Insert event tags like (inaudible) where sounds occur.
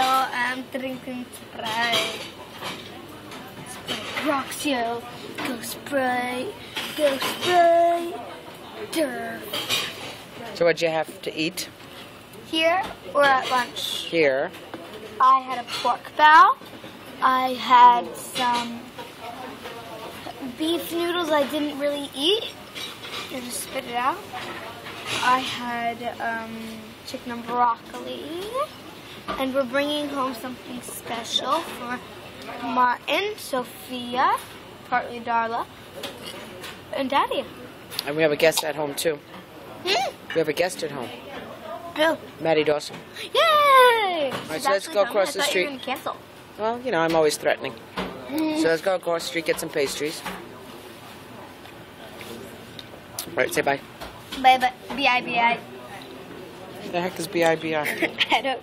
Hello, I'm drinking Sprite. Sprite rocks you. Go Sprite, go Sprite. Durr. So what'd you have to eat Here, we're at lunch. here? I had a pork bao. I had some beef noodles I didn't really eat. I just spit it out. I had um, chicken and broccoli. And we're bringing home something special for Martin, Sophia, partly Darla, and Daddy. And we have a guest at home too. Hmm? We have a guest at home, Oh, Maddie Dawson. yay! All right, so let's go across the street. You cancel. Well, you know, I'm always threatening. So let's go across the street, get some pastries. Right, say bye. Bye bye. B I B I. The heck is B-I-B-I? (laughs) I don't.